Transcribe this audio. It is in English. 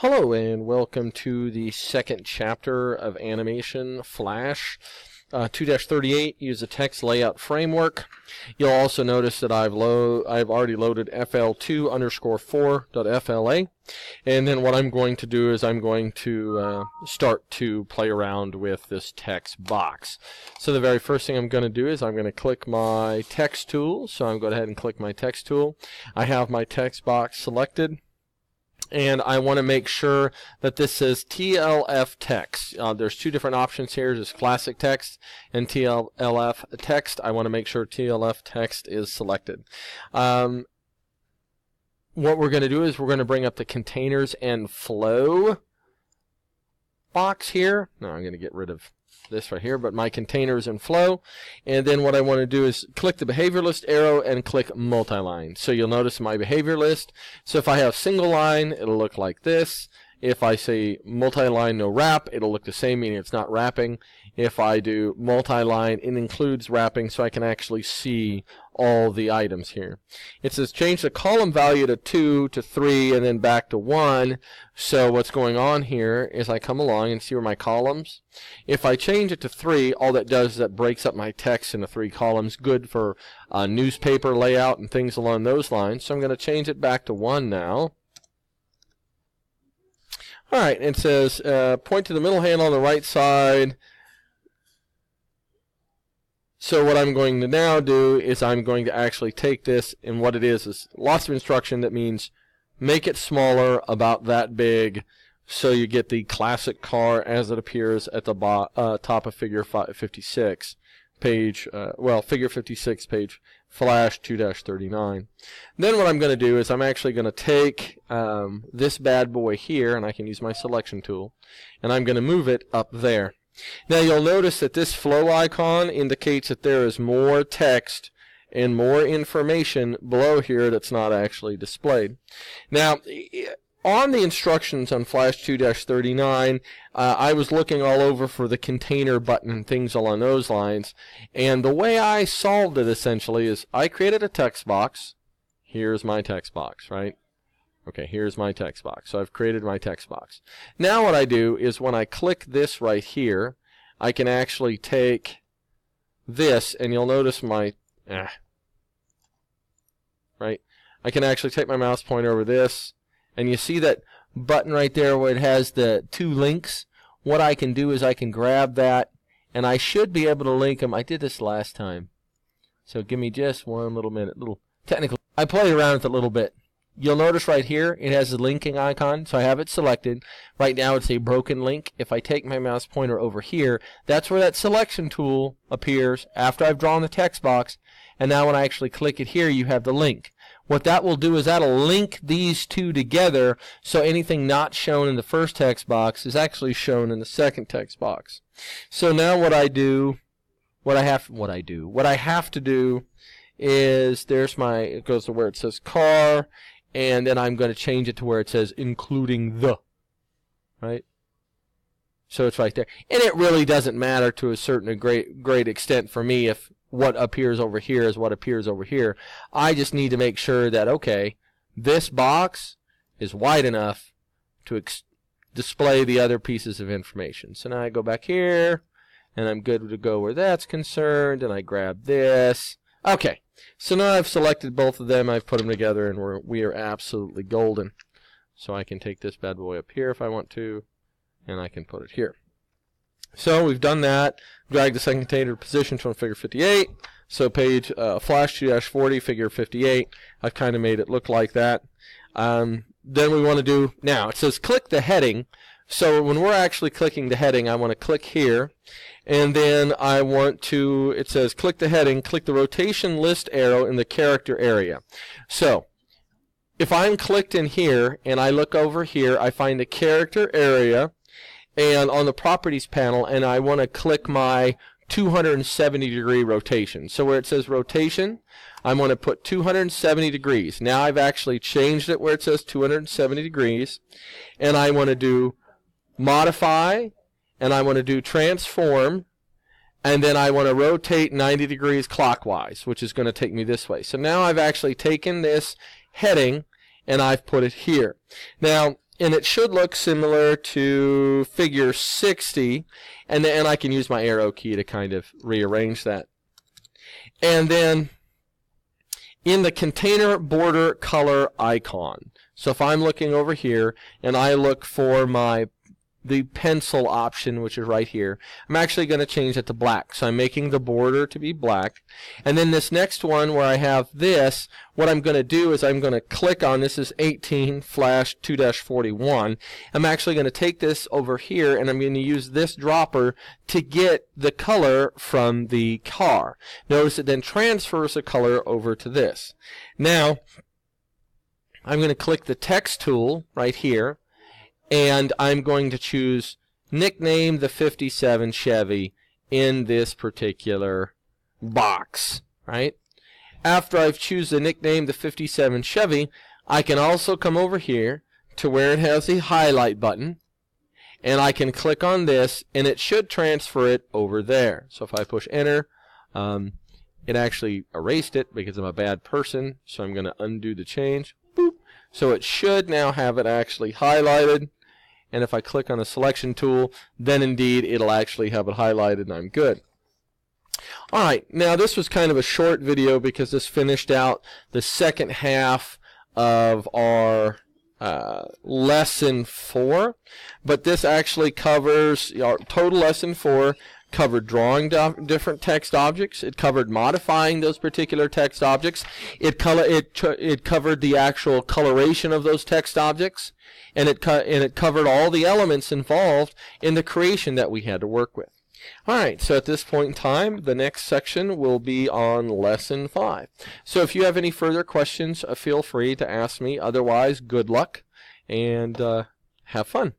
Hello and welcome to the second chapter of Animation Flash. Uh, 2-38 use a text layout framework. You'll also notice that I've lo I've already loaded fl2 underscore 4.fla. And then what I'm going to do is I'm going to uh, start to play around with this text box. So the very first thing I'm going to do is I'm going to click my text tool. So I'm going to go ahead and click my text tool. I have my text box selected and I want to make sure that this says TLF text. Uh, there's two different options here. There's classic text and TLF text. I want to make sure TLF text is selected. Um, what we're going to do is we're going to bring up the containers and flow box here. Now I'm going to get rid of this right here, but my containers and flow. And then what I want to do is click the behavior list arrow and click multi-line. So you'll notice my behavior list. So if I have single line, it'll look like this. If I say multi-line no wrap, it'll look the same, meaning it's not wrapping. If I do multi-line, it includes wrapping so I can actually see all the items here. It says change the column value to 2 to 3 and then back to 1. So what's going on here is I come along and see where my columns. If I change it to 3, all that does is that breaks up my text into three columns. Good for uh, newspaper layout and things along those lines. So I'm going to change it back to 1 now. Alright, it says uh, point to the middle hand on the right side. So what I'm going to now do is I'm going to actually take this and what it is is lots of instruction that means make it smaller about that big so you get the classic car as it appears at the uh, top of figure 56 page uh, well figure 56 page flash 2-39 then what I'm going to do is I'm actually going to take um, this bad boy here and I can use my selection tool and I'm going to move it up there now you'll notice that this flow icon indicates that there is more text and more information below here that's not actually displayed. Now, on the instructions on Flash 2-39, uh, I was looking all over for the container button and things along those lines. And the way I solved it essentially is I created a text box. Here's my text box, right? Okay, here's my text box. So I've created my text box. Now what I do is when I click this right here, I can actually take this, and you'll notice my, eh, right? I can actually take my mouse pointer over this, and you see that button right there where it has the two links? What I can do is I can grab that, and I should be able to link them. I did this last time. So give me just one little minute, little technical. I played around with it a little bit. You'll notice right here it has a linking icon, so I have it selected. Right now it's a broken link. If I take my mouse pointer over here, that's where that selection tool appears after I've drawn the text box. And now when I actually click it here, you have the link. What that will do is that'll link these two together so anything not shown in the first text box is actually shown in the second text box. So now what I do, what I have, what I do, what I have to do is there's my, it goes to where it says car and then I'm going to change it to where it says including the, right? So it's right there. And it really doesn't matter to a certain great great extent for me if what appears over here is what appears over here. I just need to make sure that, okay, this box is wide enough to display the other pieces of information. So now I go back here, and I'm good to go where that's concerned, and I grab this. Okay, so now I've selected both of them, I've put them together, and we're, we are absolutely golden. So I can take this bad boy up here if I want to, and I can put it here. So we've done that. Drag the second container position from figure 58. So page uh, flash 2-40, figure 58. I've kind of made it look like that. Um, then we want to do, now it says click the heading. So when we're actually clicking the heading, I want to click here, and then I want to, it says click the heading, click the rotation list arrow in the character area. So, if I'm clicked in here, and I look over here, I find the character area, and on the properties panel, and I want to click my 270 degree rotation. So where it says rotation, I'm going to put 270 degrees. Now I've actually changed it where it says 270 degrees, and I want to do modify, and I want to do transform, and then I want to rotate 90 degrees clockwise, which is going to take me this way. So now I've actually taken this heading and I've put it here. Now, and it should look similar to figure 60 and then I can use my arrow key to kind of rearrange that. And then in the container border color icon. So if I'm looking over here and I look for my the pencil option, which is right here. I'm actually going to change that to black. So I'm making the border to be black. And then this next one where I have this, what I'm going to do is I'm going to click on, this is 18 flash 2-41. I'm actually going to take this over here and I'm going to use this dropper to get the color from the car. Notice it then transfers the color over to this. Now, I'm going to click the text tool right here and I'm going to choose nickname the 57 Chevy in this particular box, right? After I've choose the nickname the 57 Chevy, I can also come over here to where it has the highlight button and I can click on this and it should transfer it over there. So if I push enter, um, it actually erased it because I'm a bad person, so I'm going to undo the change. Boop. So it should now have it actually highlighted and if I click on the selection tool, then indeed it'll actually have it highlighted and I'm good. Alright, now this was kind of a short video because this finished out the second half of our uh, lesson 4, but this actually covers our total lesson 4 covered drawing different text objects. It covered modifying those particular text objects. It color it it covered the actual coloration of those text objects, and it and it covered all the elements involved in the creation that we had to work with. All right, so at this point in time, the next section will be on lesson five. So if you have any further questions, uh, feel free to ask me. Otherwise, good luck and uh, have fun.